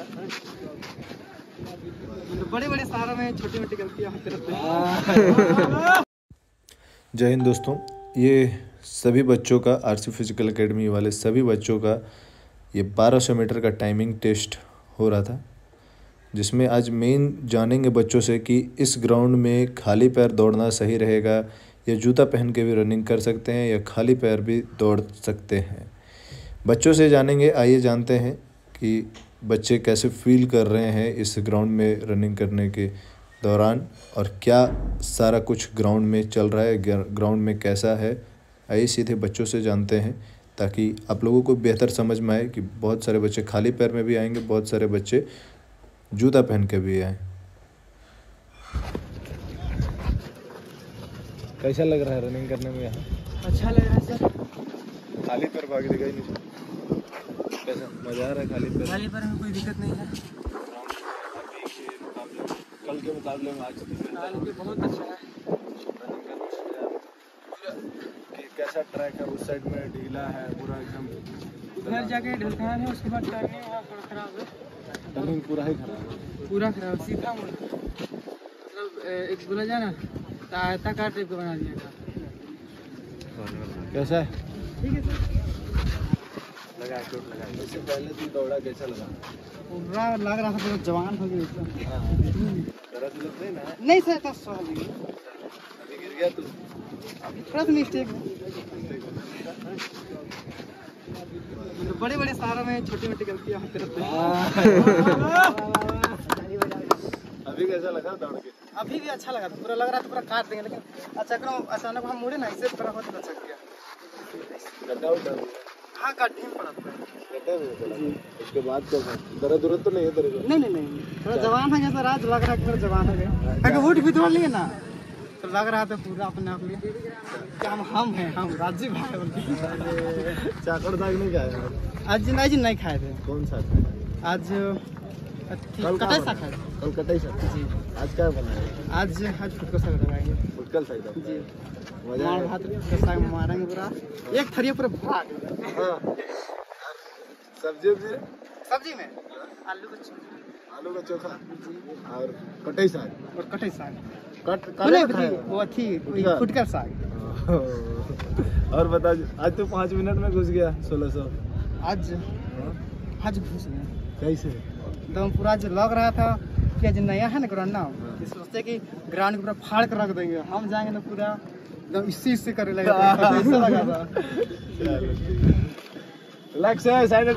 जय हिंद दोस्तों, ये सभी बच्चों का आरसी फ़िज़िकल एकेडमी वाले सभी बच्चों का ये 1200 मीटर का टाइमिंग टेस्ट हो रहा था, जिसमें आज मेन जानेंगे बच्चों से कि इस ग्राउंड में खाली पैर दौड़ना सही रहेगा, या जूता पहन के भी रनिंग कर सकते हैं, या खाली पैर भी दौड़ सकते हैं। बच्चों से जानेंगे, आइए जानते हैं कि बच्चे कैसे फील कर रहे हैं इस ग्राउंड में रनिंग करने के दौरान और क्या सारा कुछ ग्राउंड में चल रहा है ग्राउंड में कैसा है आइए सीधे बच्चों से जानते हैं ताकि आप लोगों को बेहतर समझ में आए कि बहुत सारे बच्चे खाली पैर में भी आएँगे बहुत सारे बच्चे जूता पहन के भी आए। कैसा लग रहा है रनिंग करने में यहाँ? अच्छा लग रहा है सर। खाली पैर भाग देगा ही नहीं? मज़ा आ रहा है खाली पैर खाली पर में कोई दिक्कत नहीं है। कल के मुकाबले में आज के बहुत अच्छा है। कैसा ट्रैक है उस साइड में ढीला है पूरा एकदम उधर जाके ढलकान है उसके बाद टर्निंग वहाँ थोड़ा खराब है। टर्निंग पूरा ही खराब है। पूरा खराब सीधा मुड़। मतलब एक बोला जाए ना तो आयताकार टाइप का बना दिया था। कैसा है? ठीक है सर। लगा चोट लगा। इससे पहले तू दौड़ा कैसा लगा? पूरा लग रहा था पूरा जवान हो गया एकदम। नहीं नहीं सर तब सह अभी गिर गया तू? थोड़ा सा मिस्टेक मतलब बड़े बड़े सारा में छोटी मोटी गलतियाँ होती रहती हैं। अभी कैसा लगा दौड़ के? अभी भी अच्छा लगा था पूरा लग रहा था पूरा काट देंगे लेकिन अचानक अचानक हम मुड़े ना इससे पूरा बहुत अच्छा गया। गड्ढा उठा हाँ गड्ढे में पड़ा था। गड्ढे में पड़ा उसके बाद क्या दर्द उर्द तो नहीं है को? नहीं नहीं नहीं। थोड़ा जवान है जैसा राज लग रहा है कि जवान हो गया। क्योंकि वोट भी तोड़ लिए ना तो लग रहा था पूरा अपने आप में। कि हम हम हैं हम राजीव भाई के चाकड़ दाग नहीं खाया? आज नहीं जी नहीं खाए थे। कौन सा आज कटाई सा खाए। कल कटाई सा? जी। आज क्या बनाया आज आज को सब लगाएँगे फुटकल साइड जी। मार भात के साग मारेंगे पूरा एक थरिया पूरा के। हाँ। सब्ज़ी उब्जी सब्ज़ी में? आलू का चोखा। आलू का चोखा। और कटाई साग। और कटाई साग। कट वो अथी फुटकर। साग। और बता आज तो पाँच मिनट में घुस गया सोलह सौ। आज आज घुस गए कैसे? एकदम पूरा जो लग रहा था कि आज नया है ना ग्राउंड ना। सोचते कि ग्राउंड पूरा फाड़ कर रख देंगे। हम जाएँगे ना पूरा एकदम इसी इससे करने लगे ऐसा लगा था। लग तो साइड